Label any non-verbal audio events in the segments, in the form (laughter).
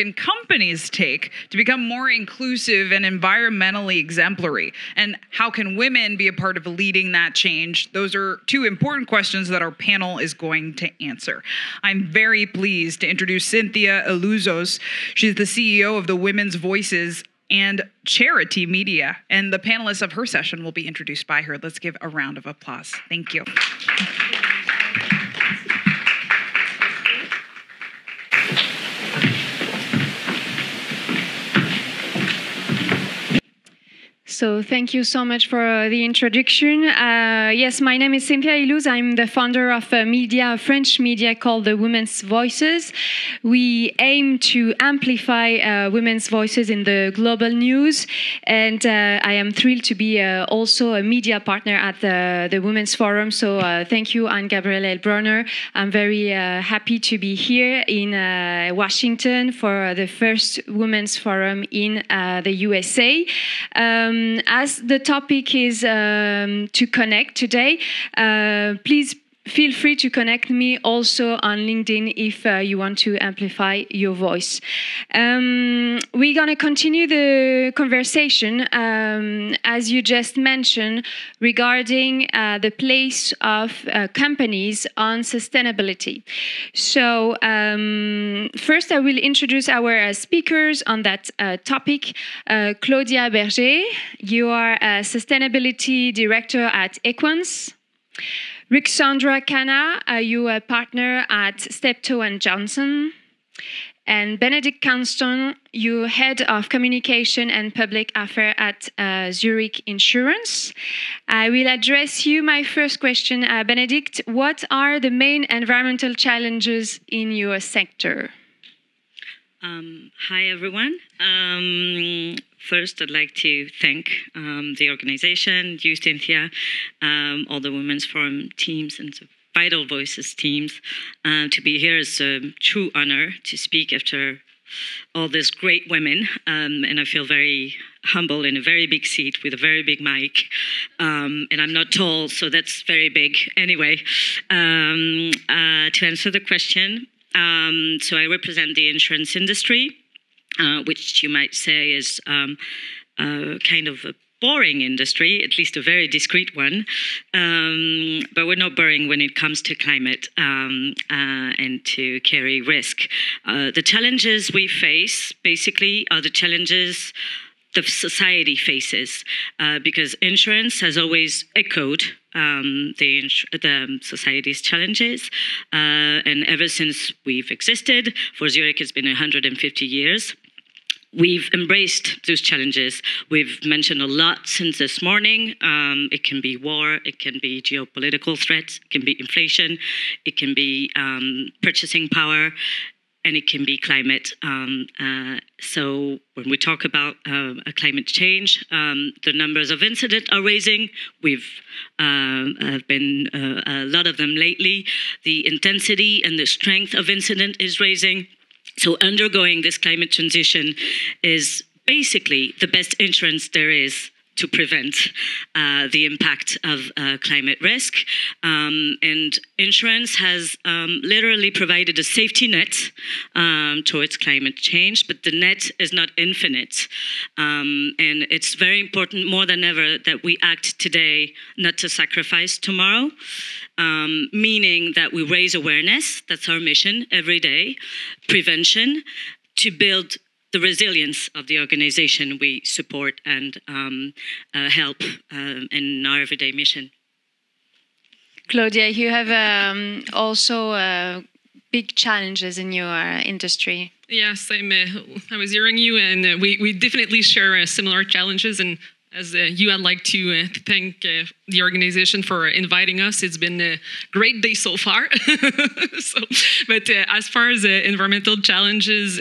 can companies take to become more inclusive and environmentally exemplary? And how can women be a part of leading that change? Those are two important questions that our panel is going to answer. I'm very pleased to introduce Cynthia Illouz. She's the CEO of the Women's Voices and CHARI-T Media. And the panelists of her session will be introduced by her. Let's give a round of applause. Thank you. So thank you so much for uh, the introduction. Uh, yes, my name is Cynthia Illouz. I'm the founder of a media, a French media called the Women's Voices. We aim to amplify uh, women's voices in the global news, and uh, I am thrilled to be uh, also a media partner at the, the Women's Forum. So thank you, Anne Gabrielle Heilbronner. I'm very happy to be here in Washington for the first Women's Forum in the USA. Um, as the topic is um, to connect today, uh, please feel free to connect me also on LinkedIn if uh, you want to amplify your voice. Um, we're going to continue the conversation, um, as you just mentioned, regarding uh, the place of uh, companies on sustainability. So, um, first, I will introduce our uh, speakers on that uh, topic. Uh, Claudia Berger, you are a sustainability director at Equans. Ruxandra Cama, are you a partner at Steptoe and Johnson? And Bénédicte Constans, you head of communication and public affairs at uh, Zurich Insurance. I will address you my first question, uh, Bénédicte. What are the main environmental challenges in your sector? Um, hi, everyone. Um, first, I'd like to thank um, the organization, you, Cynthia, um, all the Women's Forum teams, and Vital Voices teams. Uh, to be here is a true honor to speak after all these great women, um, and I feel very humble in a very big seat with a very big mic. Um, and I'm not tall, so that's very big. Anyway, um, uh, to answer the question, um, so I represent the insurance industry, uh, which you might say is um, kind of a boring industry, at least a very discreet one. Um, but we're not boring when it comes to climate um, uh, and to carry risk. Uh, the challenges we face basically are the challenges the society faces uh, because insurance has always echoed um, the, the society's challenges. Uh, and ever since we've existed, for Zurich, it's been 150 years. We've embraced those challenges. We've mentioned a lot since this morning. Um, it can be war, it can be geopolitical threats, it can be inflation, it can be um, purchasing power, and it can be climate. Um, uh, so when we talk about uh, climate change, um, the numbers of incidents are raising. We've uh, have been uh, a lot of them lately. The intensity and the strength of incident is raising. So undergoing this climate transition is basically the best insurance there is to prevent uh, the impact of uh, climate risk. Um, and insurance has um, literally provided a safety net um, towards climate change, but the net is not infinite. Um, and it's very important more than ever that we act today not to sacrifice tomorrow. Um, meaning that we raise awareness, that's our mission every day, prevention, to build the resilience of the organization we support and um, uh, help uh, in our everyday mission. Claudia, you have um, also uh, big challenges in your industry. Yes, I'm, uh, I was hearing you, and uh, we, we definitely share uh, similar challenges. And as you, I'd like to thank the organization for inviting us. It's been a great day so far. (laughs) so, but as far as environmental challenges,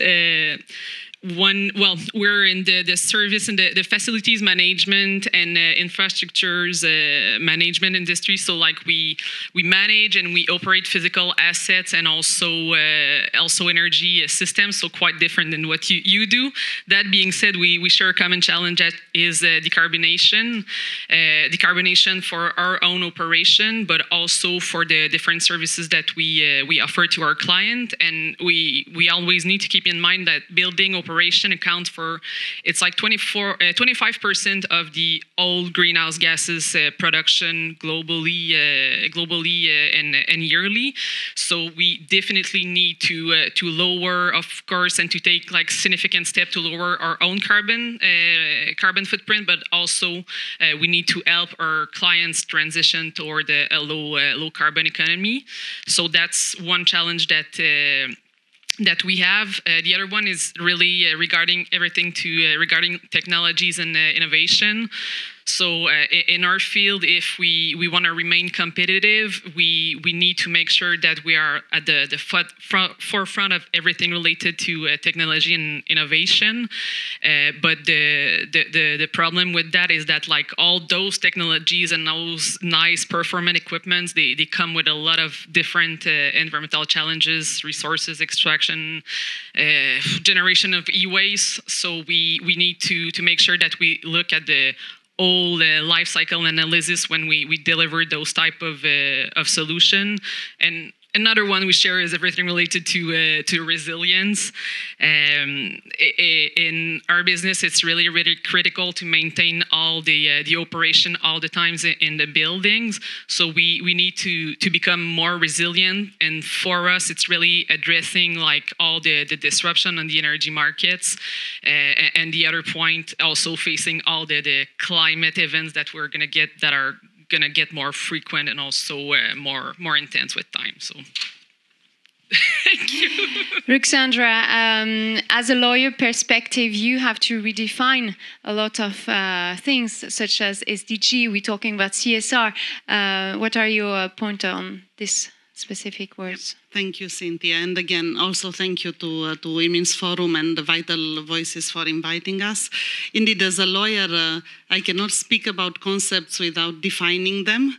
one well we're in the, the service and the, the facilities management and uh, infrastructures uh, management industry. So like we we manage and we operate physical assets and also uh, also energy systems so quite different than what you, you do. That being said we we share a common challenge that is uh, decarbonation uh, decarbonation for our own operation but also for the different services that we uh, we offer to our client. And we we always need to keep in mind that building operation accounts for it's like 24 uh, 25% of the all greenhouse gases uh, production globally uh, globally uh, and and yearly. So we definitely need to uh, to lower of course and to take like significant step to lower our own carbon uh, carbon footprint but also we need to help our clients transition toward a low low carbon economy. So that's one challenge that that we have. Uh, the other one is really uh, regarding everything to uh, regarding technologies and uh, innovation. So uh, in our field, if we, we want to remain competitive, we, we need to make sure that we are at the, the front, forefront of everything related to uh, technology and innovation. Uh, but the, the, the, the, problem with that is that like all those technologies and those nice performant equipments, they, they come with a lot of different uh, environmental challenges, resources extraction, uh, generation of e-waste. So we, we need to, to make sure that we look at the all the life cycle analysis when we, we deliver those type of, uh, of solution. And another one we share is everything related to uh, to resilience. Um, in our business, it's really really critical to maintain all the uh, the operation all the times in the buildings. So we we need to to become more resilient. And for us, it's really addressing like all the the disruption on the energy markets. Uh, and the other point, also facing all the the climate events that we're gonna get that are going to get more frequent and also uh, more more intense with time. So. (laughs) Thank you. Ruxandra, um, as a lawyer perspective, you have to redefine a lot of uh, things such as SDG. We're talking about CSR. Uh, what are your point on this specific words? Thank you, Cynthia. And again, also thank you to, uh, to Women's Forum and the Vital Voices for inviting us. Indeed, as a lawyer, uh, I cannot speak about concepts without defining them.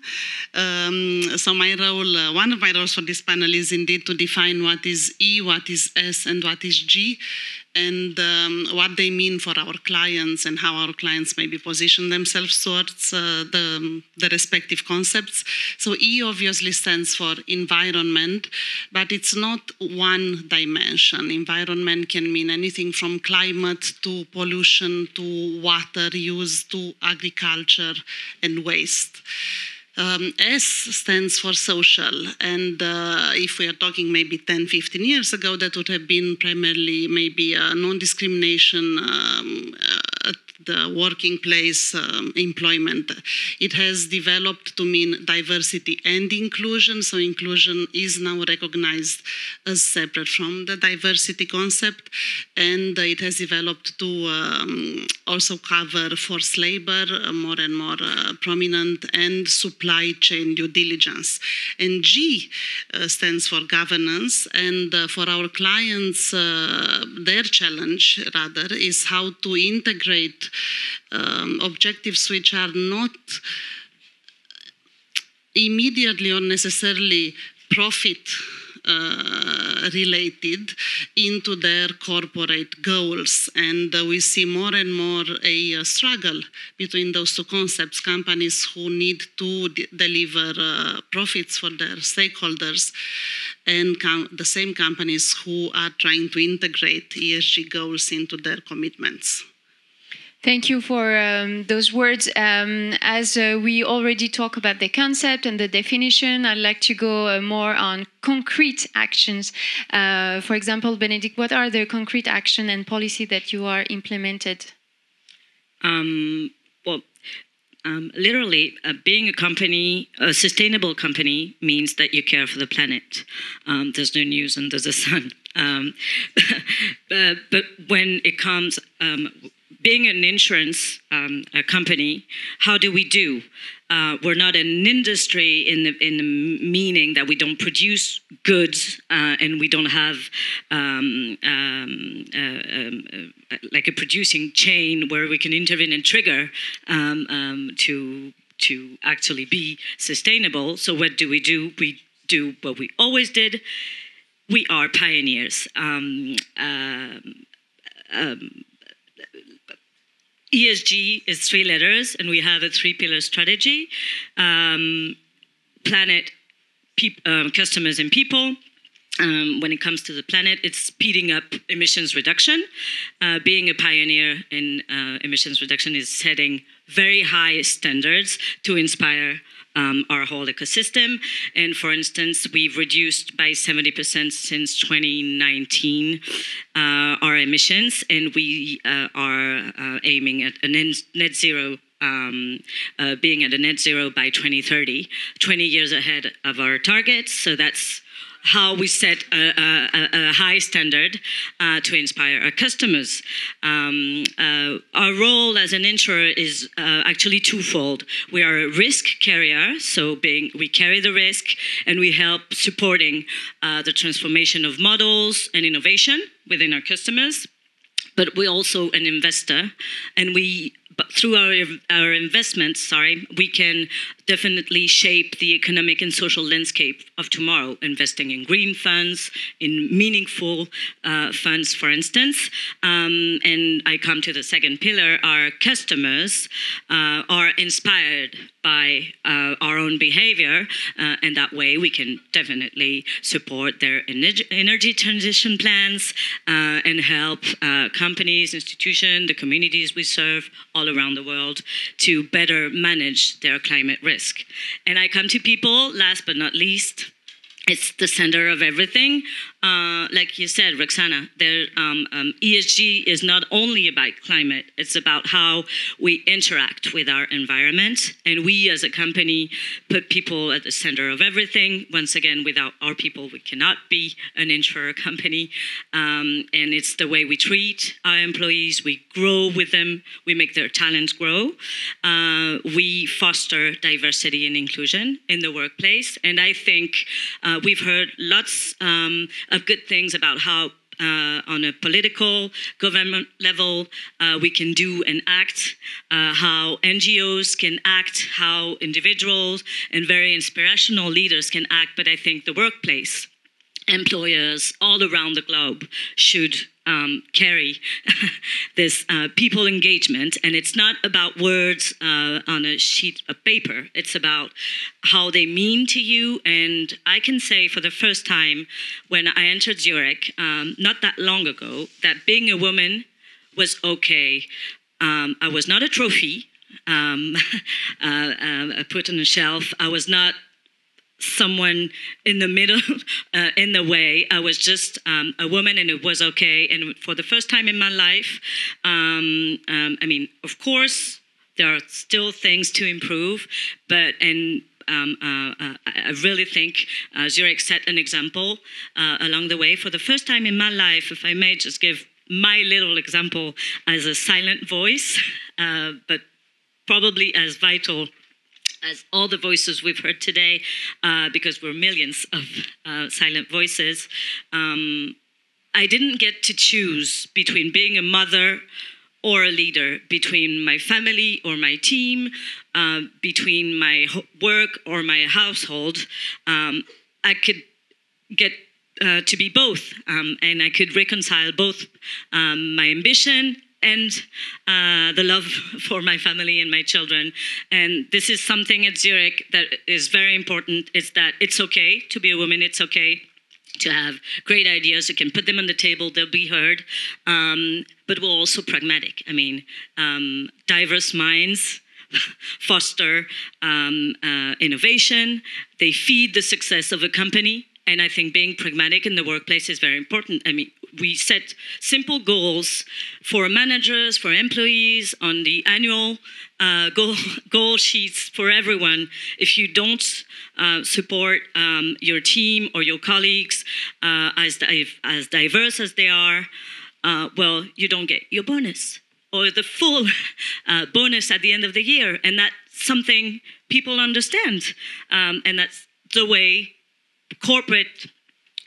Um, so my role, uh, one of my roles for this panel is indeed to define what is E, what is S, and what is G and um, what they mean for our clients and how our clients maybe position themselves towards uh, the, the respective concepts. So E obviously stands for environment, but it's not one dimension. Environment can mean anything from climate to pollution to water use to agriculture and waste. Um, S stands for social, and uh, if we are talking maybe 10, 15 years ago, that would have been primarily maybe a non-discrimination um, uh, the working place um, employment. It has developed to mean diversity and inclusion, so inclusion is now recognized as separate from the diversity concept, and it has developed to um, also cover forced labor uh, more and more uh, prominent and supply chain due diligence. And G uh, stands for governance, and uh, for our clients, uh, their challenge rather is how to integrate um, objectives which are not immediately or necessarily profit uh, related into their corporate goals. And uh, we see more and more a uh, struggle between those two concepts companies who need to deliver uh, profits for their stakeholders, and the same companies who are trying to integrate ESG goals into their commitments. Thank you for um, those words. Um, as uh, we already talk about the concept and the definition, I'd like to go uh, more on concrete actions. Uh, for example, Bénédicte, what are the concrete action and policy that you are implemented? Um, well, um, literally, uh, being a company, a sustainable company, means that you care for the planet. Um, there's no news under the sun. Um, (laughs) but, but, when it comes being an insurance um, company, how do we do? Uh, we're not an industry in the in the meaning that we don't produce goods uh, and we don't have um, um, uh, um, uh, like a producing chain where we can intervene and trigger um, um, to to actually be sustainable. So what do we do? We do what we always did. We are pioneers. Um, ESG is three letters, and we have a three pillar strategy um, planet, peop- um, customers, and people. Um, when it comes to the planet, it's speeding up emissions reduction. Uh, being a pioneer in uh, emissions reduction is setting very high standards to inspire um, our whole ecosystem. And for instance, we've reduced by 70% since 2019 uh, our emissions, and we uh, are uh, aiming at a net zero um, uh, being at a net zero by 2030, 20 years ahead of our targets. So that's how we set a, a, a high standard uh, to inspire our customers. Um, uh, our role as an insurer is uh, actually twofold. We are a risk carrier, so being we carry the risk and we help supporting uh, the transformation of models and innovation within our customers but we're also an investor and we but through our, our investments, sorry, we can definitely shape the economic and social landscape of tomorrow, investing in green funds, in meaningful uh, funds, for instance. Um, and I come to the second pillar our customers uh, are inspired by uh, our own behavior, uh, and that way we can definitely support their energy transition plans uh, and help uh, companies, institutions, the communities we serve all around the world to better manage their climate risk. And I come to people, last but not least, it's the center of everything. Uh, like you said, Roxana, there, um, um, ESG is not only about climate, it's about how we interact with our environment. And we as a company put people at the center of everything. Once again, without our people, we cannot be an insurer company. Um, and it's the way we treat our employees, we grow with them, we make their talents grow. Uh, we foster diversity and inclusion in the workplace. And I think uh, we've heard lots um, of good things about how uh, on a political government level uh, we can do and act, uh, how NGOs can act, how individuals and very inspirational leaders can act. But I think the workplace, employers all around the globe should um, carry (laughs) this uh, people engagement. And it's not about words uh, on a sheet of paper, it's about how they mean to you. And I can say for the first time when I entered Zurich, um, not that long ago, that being a woman was okay. Um, I was not a trophy. Um, (laughs) uh, uh, put on a shelf. I was not someone in the middle (laughs) uh, in the way. I was just um, a woman and it was okay. And for the first time in my life, um, um, I mean, of course, there are still things to improve, but, and um, uh, uh, I really think uh, Zurich set an example uh, along the way. For the first time in my life, if I may just give my little example as a silent voice, (laughs) uh, but probably as vital as all the voices we've heard today, uh, because we're millions of uh, silent voices, um, I didn't get to choose between being a mother or a leader, between my family or my team, uh, between my work or my household. Um, I could get uh, to be both, um, and I could reconcile both um, my ambition and uh, the love for my family and my children. And this is something at Zurich that is very important. Is that it's okay to be a woman. It's okay to have great ideas. You can put them on the table. They'll be heard. Um, but we're also pragmatic. I mean, um, diverse minds. (laughs) foster um, uh, innovation. They feed the success of a company. And I think being pragmatic in the workplace is very important. I mean, we set simple goals for managers, for employees on the annual uh, goal, (laughs) goal sheets for everyone. If you don't uh, support um, your team or your colleagues uh, as, as diverse as they are, uh, well, you don't get your bonus. or the full (laughs) uh, bonus at the end of the year. And that's something people understand. Um, and that's the way corporate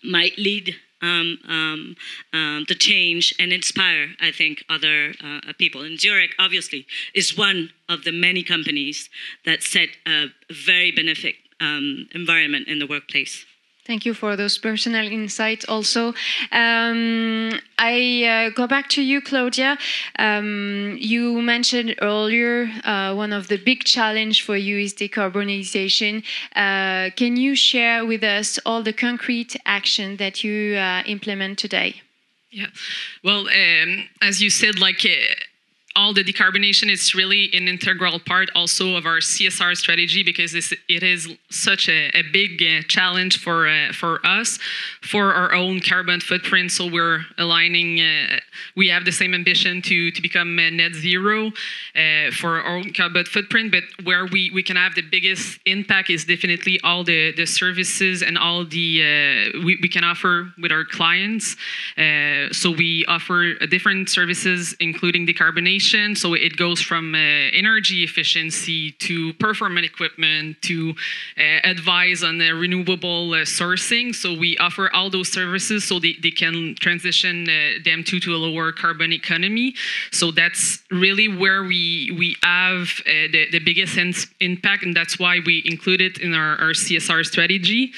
might lead um, um, um, the change and inspire, I think, other uh, people. And Zurich, obviously, is one of the many companies that set a very benefic um, environment in the workplace. Thank you for those personal insights also. Um, I uh, go back to you, Claudia. Um, you mentioned earlier uh, one of the big challenge for you is decarbonization. Uh, can you share with us all the concrete action that you uh, implement today? Yeah. Well, um, as you said, like uh, all the decarbonation is really an integral part also of our CSR strategy because it is such a, a big uh, challenge for uh, for us for our own carbon footprint. So we're aligning. Uh, we have the same ambition to to become uh, net zero uh, for our own carbon footprint, but where we we can have the biggest impact is definitely all the the services and all the uh, we, we can offer with our clients. so we offer different services, including decarbonation so it goes from uh, energy efficiency to performance equipment to uh, advise on the renewable uh, sourcing. So we offer all those services so they, they can transition uh, them to, to a lower carbon economy. So that's really where we we have uh, the, the biggest impact, and that's why we include it in our, our CSR strategy.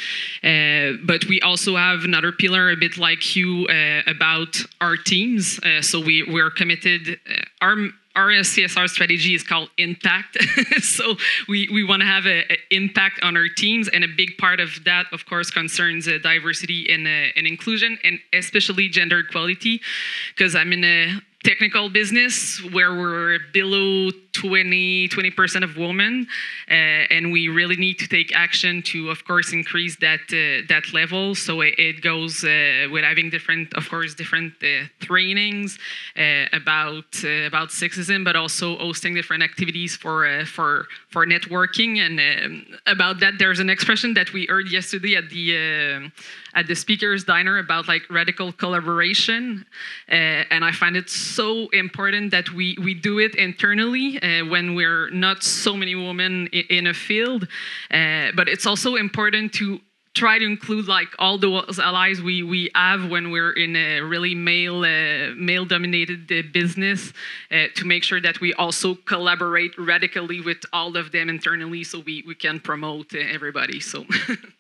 Uh, but we also have another pillar, a bit like you, about our teams. so we we're committed. our our CSR strategy is called Impact. (laughs) so we, we want to have an impact on our teams, and a big part of that, of course, concerns uh, diversity and, uh, and inclusion, and especially gender equality, because I'm in a technical business where we're below 20 20% of women uh, and we really need to take action to of course increase that uh, that level. So it, it goes uh, with having different of course different trainings about about sexism but also hosting different activities for for for networking. And um, about that there's an expression that we heard yesterday at the at the speakers diner about like radical collaboration and i find it so important that we we do it internally uh, when we're not so many women in, in a field. Uh, but it's also important to try to include like all those allies we, we have when we're in a really male uh, male dominated uh, business uh, to make sure that we also collaborate radically with all of them internally so we, we can promote uh, everybody so (laughs)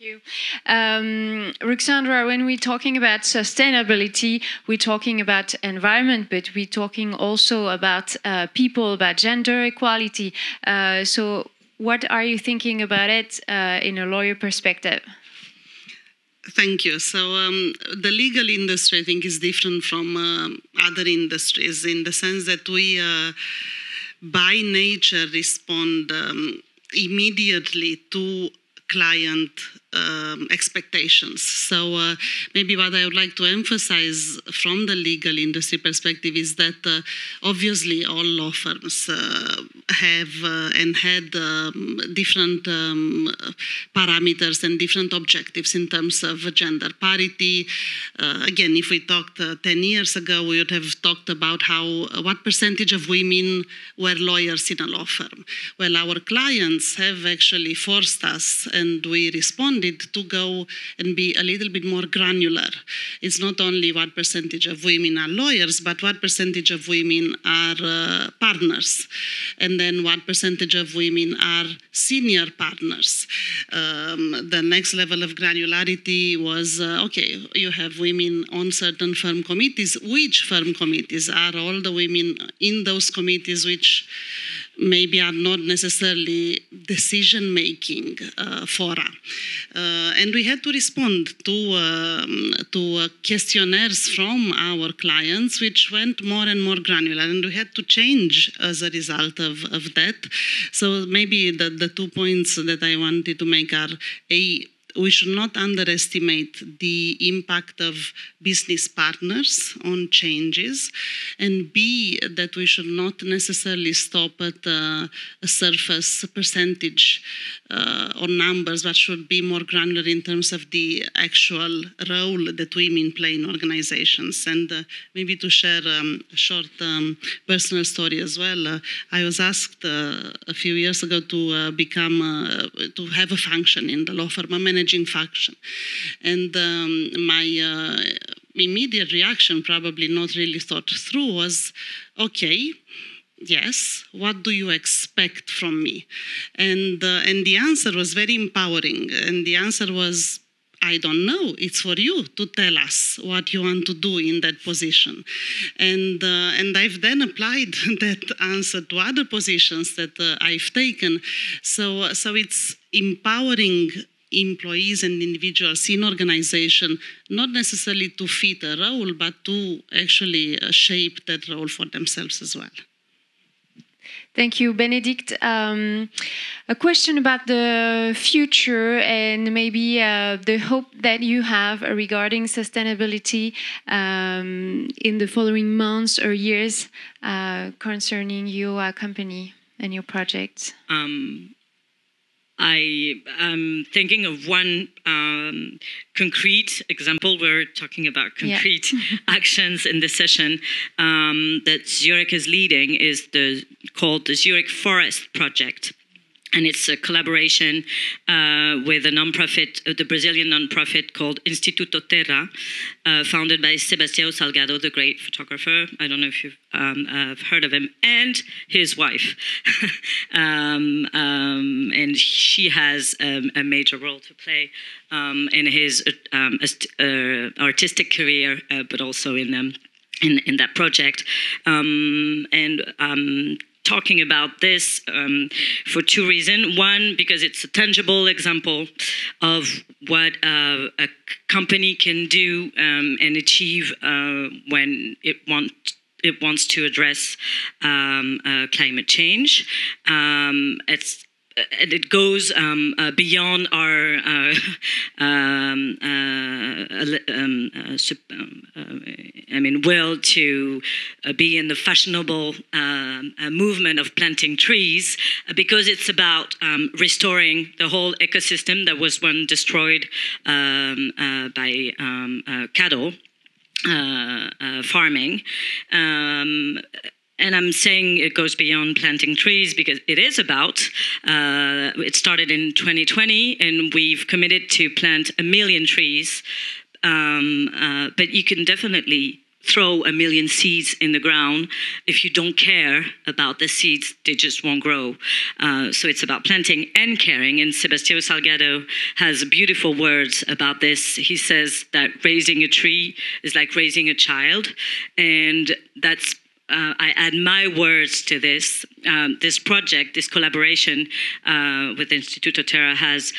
you. Um, Ruxandra, when we're talking about sustainability, we're talking about environment, but we're talking also about uh, people, about gender equality. Uh, so, what are you thinking about it uh, in a lawyer perspective? Thank you. So, um, the legal industry, I think, is different from uh, other industries in the sense that we, uh, by nature, respond um, immediately to client um, expectations. So uh, maybe what I would like to emphasize from the legal industry perspective is that uh, obviously all law firms uh, have uh, and had um, different um, parameters and different objectives in terms of gender parity. Uh, again, if we talked uh, 10 years ago, we would have talked about how what percentage of women were lawyers in a law firm. Well, our clients have actually forced us, and we respond to go and be a little bit more granular. It's not only what percentage of women are lawyers, but what percentage of women are uh, partners, and then what percentage of women are senior partners. Um, the next level of granularity was uh, okay, you have women on certain firm committees. Which firm committees are all the women in those committees which maybe are not necessarily decision making uh, fora. Uh, and we had to respond to, um, to questionnaires from our clients, which went more and more granular, and we had to change as a result of, of that. So maybe the, the two points that I wanted to make are a we should not underestimate the impact of business partners on changes, and B, that we should not necessarily stop at uh, a surface percentage uh, or numbers, but should be more granular in terms of the actual role that women play in organizations. And uh, maybe to share um, a short um, personal story as well, uh, I was asked uh, a few years ago to become, to have a function in the law firm, a managing function. And um, my immediate reaction, probably not really thought through, was okay, yes what do you expect from me and uh, and the answer was very empowering and the answer was I don't know. It's for you to tell us what you want to do in that position. And, uh, and I've then applied (laughs) that answer to other positions that uh, I've taken. So, so it's empowering employees and individuals in organization, not necessarily to fit a role, but to actually uh, shape that role for themselves as well. Thank you, Bénédicte. Um, a question about the future and maybe uh, the hope that you have regarding sustainability um, in the following months or years uh, concerning your company and your projects. Um, I am thinking of one um, concrete example. We're talking about concrete yeah. (laughs) actions in this session um, that Zurich is leading is the called the Zurich Forest Project and it's a collaboration uh, with a nonprofit, uh, the Brazilian nonprofit called Instituto Terra, uh, founded by Sebastião Salgado, the great photographer. I don't know if you've um, heard of him, and his wife. (laughs) um, um, and she has um, a major role to play um, in his um, uh, artistic career, uh, but also in in, in that project. Um, and um, talking about this um, for two reasons. One, because it's a tangible example of what uh, a company can do um, and achieve uh, when it wants it wants to address um, uh, climate change. Um, it's and it goes um, uh, beyond our, uh, (laughs) um, uh, um, uh, um uh, I mean, will to uh, be in the fashionable um, movement of planting trees, because it's about um, restoring the whole ecosystem that was once destroyed by cattle. farming, and I'm saying it goes beyond planting trees because it is about. Uh, it started in 2020, and we've committed to plant a million trees. Um, uh, but you can definitely throw a million seeds in the ground if you don't care about the seeds they just won't grow uh, so it's about planting and caring and sebastião salgado has beautiful words about this he says that raising a tree is like raising a child and that's uh, I add my words to this. Um, this project, this collaboration uh, with Instituto Terra has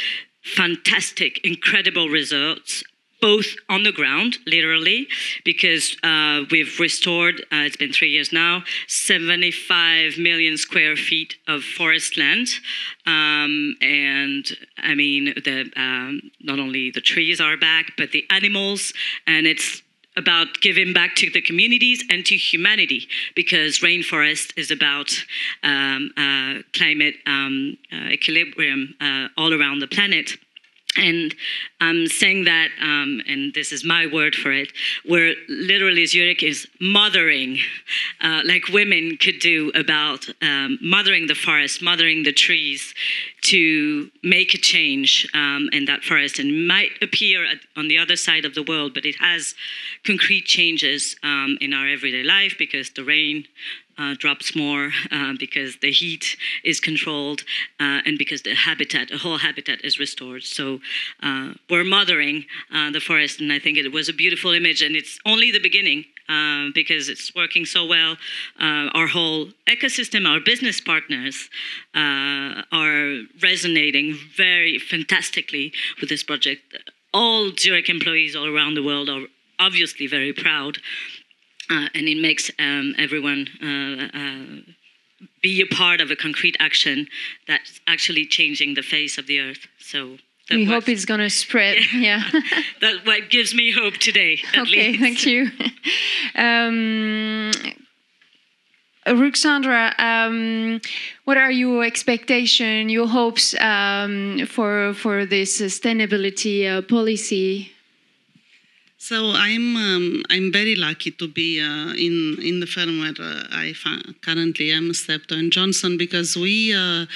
fantastic, incredible results both on the ground, literally, because uh, we've restored, uh, it's been three years now, 75 million square feet of forest land. Um, and I mean, the, um, not only the trees are back, but the animals, and it's about giving back to the communities and to humanity because rainforest is about um, uh, climate um, uh, equilibrium uh, all around the planet. And I'm saying that, um, and this is my word for it, where literally Zurich is mothering, uh, like women could do about um, mothering the forest, mothering the trees to make a change um, in that forest. And it might appear at, on the other side of the world, but it has concrete changes um, in our everyday life because the rain uh, drops more uh, because the heat is controlled uh, and because the habitat, the whole habitat is restored. So uh, we're mothering uh, the forest, and I think it was a beautiful image, and it's only the beginning. Uh, because it's working so well. our whole ecosystem, our business partners are resonating very fantastically with this project. All Zurich employees all around the world are obviously very proud uh, and it makes um, everyone uh, uh, be a part of a concrete action that's actually changing the face of the earth. So we hope it's going to spread. (laughs) Yeah. (laughs) that what gives me hope today. At okay, least. thank you. (laughs) um, Ruxandra, um, what are your expectations, your hopes um, for for this sustainability uh, policy? So I'm um, I'm very lucky to be uh, in in the firm where uh, I currently am, Steptoe and Johnson, because we uh,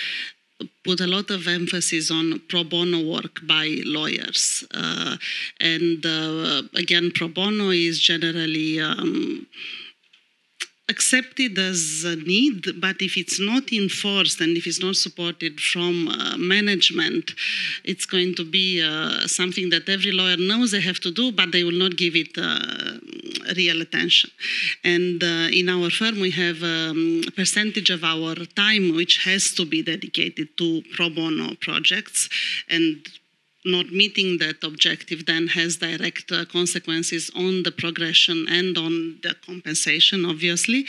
put a lot of emphasis on pro bono work by lawyers, uh, and uh, again, pro bono is generally. Um, accepted as a need, but if it's not enforced and if it's not supported from uh, management, it's going to be uh, something that every lawyer knows they have to do, but they will not give it uh, real attention. And uh, in our firm, we have um, a percentage of our time which has to be dedicated to pro bono projects and not meeting that objective then has direct uh, consequences on the progression and on the compensation, obviously.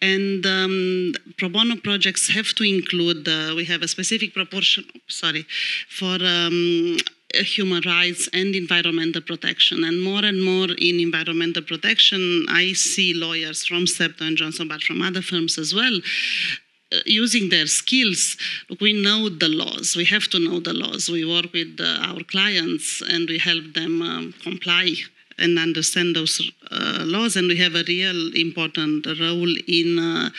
And um, pro bono projects have to include, uh, we have a specific proportion, sorry, for um, human rights and environmental protection. And more and more in environmental protection, I see lawyers from Steptoe and Johnson, but from other firms as well, using their skills, we know the laws. We have to know the laws. We work with uh, our clients and we help them um, comply and understand those uh, laws. And we have a real important role in uh,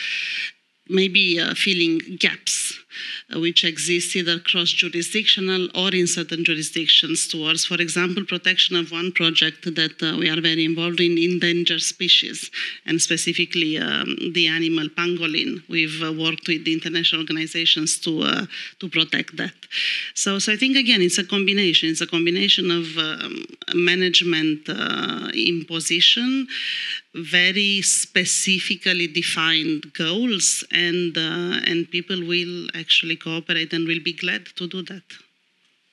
maybe uh, filling gaps uh, which exist either cross jurisdictional or in certain jurisdictions towards, for example, protection of one project that uh, we are very involved in endangered species and specifically um, the animal pangolin. We've uh, worked with the international organizations to uh, to protect that. So, so I think again it's a combination. It's a combination of um, management uh, imposition, very specifically defined goals, and uh, and people will actually cooperate and we'll be glad to do that.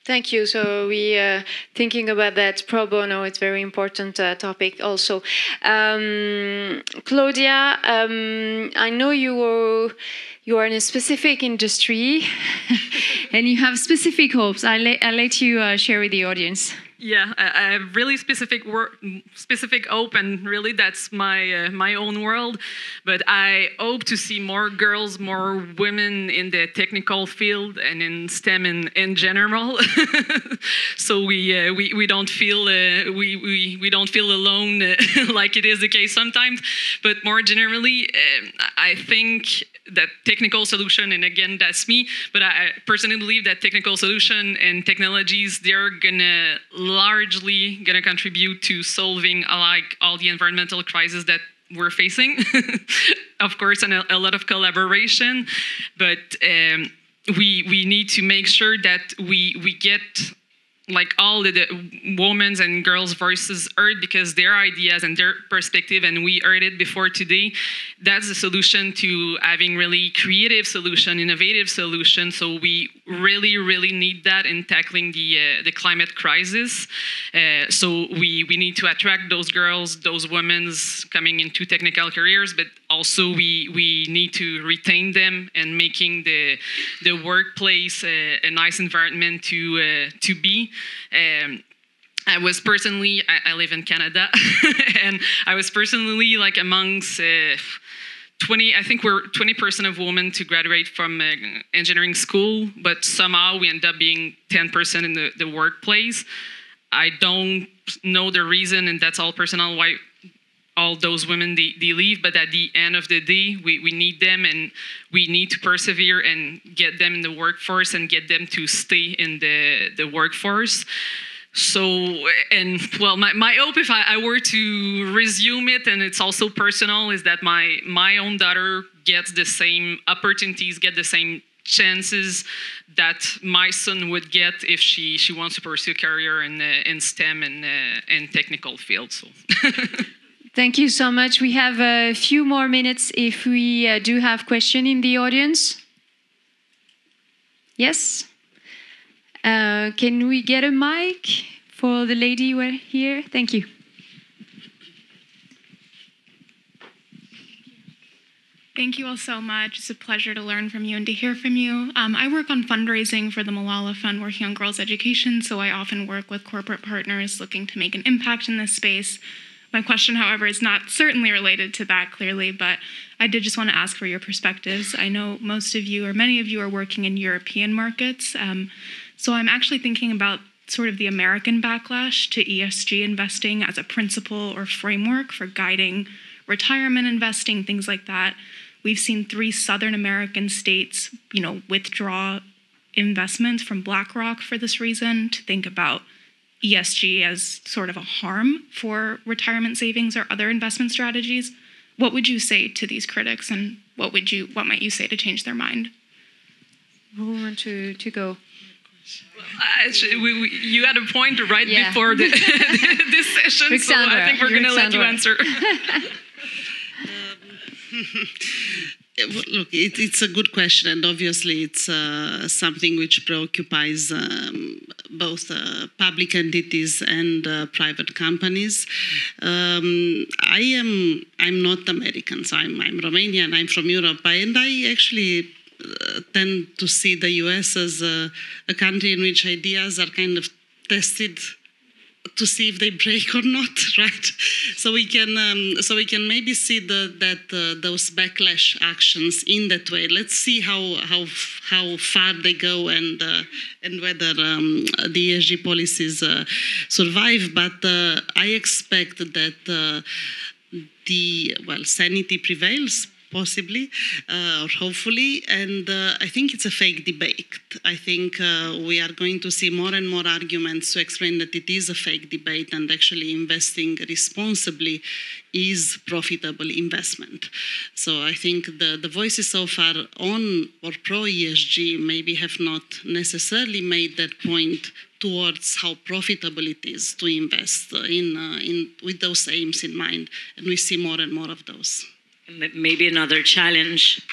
Thank you. So we uh, thinking about that pro bono. It's very important uh, topic also. Um, Claudia, um, I know you were you are in a specific industry, (laughs) and you have specific hopes. I let I let you uh, share with the audience. Yeah, I, have really specific work, specific hope, and really that's my uh, my own world. But I hope to see more girls, more women in the technical field and in STEM in, in general. (laughs) so we, uh, we we don't feel uh, we, we we don't feel alone uh, (laughs) like it is the case sometimes. But more generally, uh, I think that technical solution and again that's me but i personally believe that technical solution and technologies they're gonna largely gonna contribute to solving uh, like all the environmental crises that we're facing. (laughs) Of course and a, a lot of collaboration but um, we we need to make sure that we we get like all the, the women's and girls' voices heard because their ideas and their perspective, and we heard it before today. That's the solution to having really creative solution, innovative solution. So we really, really need that in tackling the uh, the climate crisis. Uh, so we we need to attract those girls, those women's coming into technical careers, but also we we need to retain them and making the the workplace a, a nice environment to uh, to be. Um, I was personally, I, I live in Canada, (laughs) and I was personally like amongst uh, 20, I think we're 20% of women to graduate from uh, engineering school, but somehow we end up being 10% in the, the workplace. I don't know the reason, and that's all personal, why all those women they, they leave but at the end of the day we, we need them and we need to persevere and get them in the workforce and get them to stay in the, the workforce. So and well my, my hope if I, I were to resume it and it's also personal is that my my own daughter gets the same opportunities get the same chances that my son would get if she she wants to pursue a career in uh, in STEM and uh, in technical fields so (laughs) Thank you so much. We have a few more minutes if we uh, do have question in the audience. Yes. Uh, can we get a mic for the lady here? Thank you. Thank you all so much. It's a pleasure to learn from you and to hear from you. Um, I work on fundraising for the Malala Fund, working on girls' education, so I often work with corporate partners looking to make an impact in this space. My question, however, is not certainly related to that clearly, but I did just want to ask for your perspectives. I know most of you, or many of you, are working in European markets. Um, so I'm actually thinking about sort of the American backlash to ESG investing as a principle or framework for guiding retirement investing, things like that. We've seen three Southern American states, you know, withdraw investments from BlackRock for this reason to think about ESG as sort of a harm for retirement savings or other investment strategies. What would you say to these critics, and what would you what might you say to change their mind? Who want to, to go? Actually, we, we, you had a point right Yeah. before the, (laughs) this session, so I think we're going to let you answer. (laughs) (laughs) Uh, Look, it, it's a good question, and obviously it's uh, something which preoccupies um, both uh, public entities and uh, private companies. Um, I am I'm not American, so I'm, I'm Romanian. I'm from Europe, and I actually uh, tend to see the U.S. as a, a country in which ideas are kind of tested to see if they break or not, (laughs) right? So we can um, so we can maybe see the, that uh, those backlash actions in that way. Let's see how how how far they go and uh, and whether um, the ESG policies uh, survive. But uh, I expect that uh, the well sanity prevails possibly uh, or hopefully and uh, i think it's a fake debate. I think uh, we are going to see more and more arguments to explain that it is a fake debate and actually investing responsibly is profitable investment. So i think the, the voices so far on or pro esg maybe have not necessarily made that point towards how profitable it is to invest in, uh, in with those aims in mind. And we see more and more of those Maybe another challenge.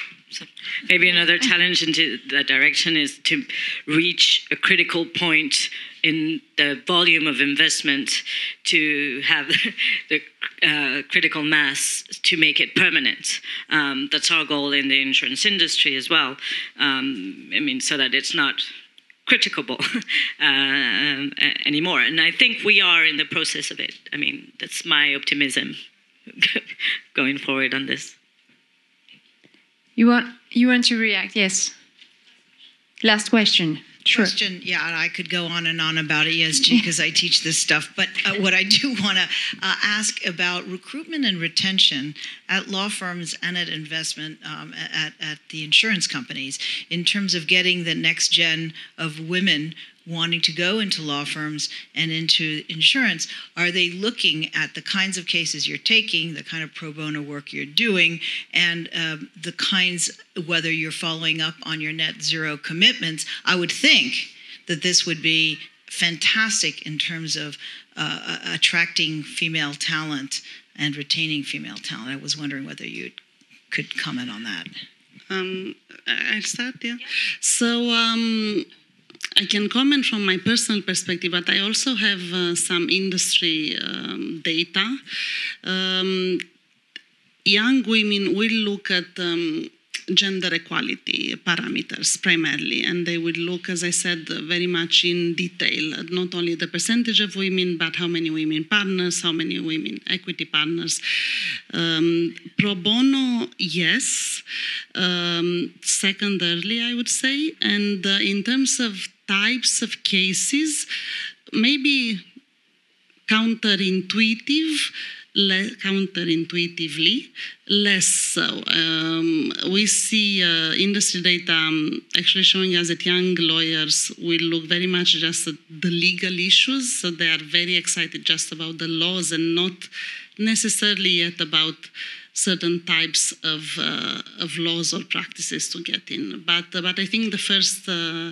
Maybe another challenge into that direction is to reach a critical point in the volume of investment to have (laughs) the uh, critical mass to make it permanent. Um, that's our goal in the insurance industry as well. Um, I mean, so that it's not criticable (laughs) uh, anymore. And I think we are in the process of it. I mean, that's my optimism (laughs) going forward on this. You want you want to react? Yes. Last question. Sure. question. Yeah, I could go on and on about ESG because (laughs) I teach this stuff. But uh, what I do want to uh, ask about recruitment and retention at law firms and at investment um, at, at the insurance companies in terms of getting the next gen of women wanting to go into law firms and into insurance are they looking at the kinds of cases you're taking the kind of pro bono work you're doing and um, the kinds whether you're following up on your net zero commitments? I would think that this would be fantastic in terms of uh, attracting female talent and retaining female talent. I was wondering whether you could comment on that. Um, I- start, yeah. So um, I can comment from my personal perspective, but I also have uh, some industry um, data. Um, young women will look at um, gender equality parameters primarily, and they will look, as I said, very much in detail, not only the percentage of women, but how many women partners, how many women equity partners. Um, pro bono, yes. Um, secondarily, I would say. And uh, in terms of types of cases, maybe counterintuitive, le- counterintuitively, less so. Um, we see uh, industry data um, actually showing us that young lawyers will look very much just at the legal issues, so they are very excited just about the laws and not necessarily yet about certain types of, uh, of laws or practices to get in. But, but I think the first uh,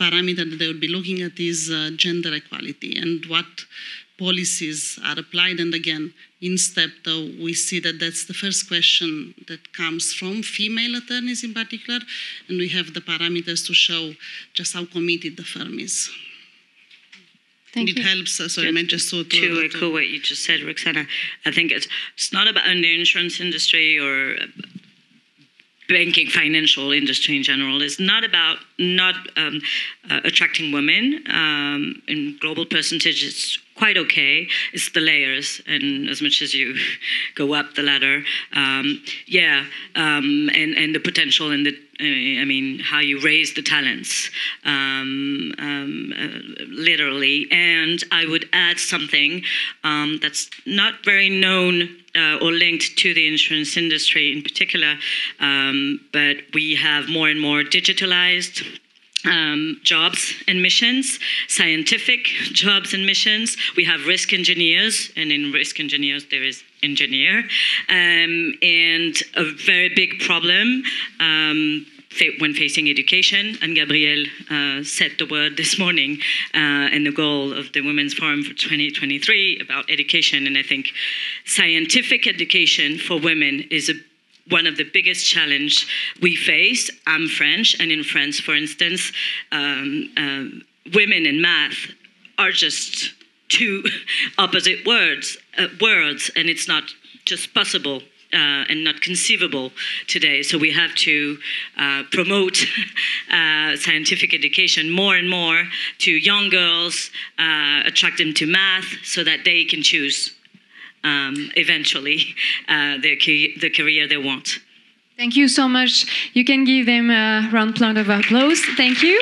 parameter that they would be looking at is uh, gender equality and what policies are applied. And again, in STEP, though, we see that that's the first question that comes from female attorneys in particular, and we have the parameters to show just how committed the firm is. Thank it you. helps. Uh, sorry, meant just to, to to, echo what you just said, Roxana, I think it's it's not about in the insurance industry or uh, banking financial industry in general is not about not um, uh, attracting women um, in global percentage it's quite okay it's the layers and as much as you (laughs) go up the ladder um, yeah um, and and the potential and the I mean, how you raise the talents, um, um, uh, literally. And I would add something um, that's not very known uh, or linked to the insurance industry in particular, um, but we have more and more digitalized um, jobs and missions, scientific jobs and missions. We have risk engineers, and in risk engineers, there is engineer. Um, and a very big problem um, when facing education, and Gabrielle uh, said the word this morning, uh, and the goal of the Women's Forum for 2023 about education. And I think scientific education for women is a one of the biggest challenge we face. I'm French, and in France, for instance, um, um, women in math are just two (laughs) opposite words, uh, words, and it's not just possible. Uh, and not conceivable today. So we have to uh, promote (laughs) uh, scientific education more and more to young girls, uh, attract them to math so that they can choose um, eventually uh, the career they want. Thank you so much. You can give them a round round of applause. Thank you.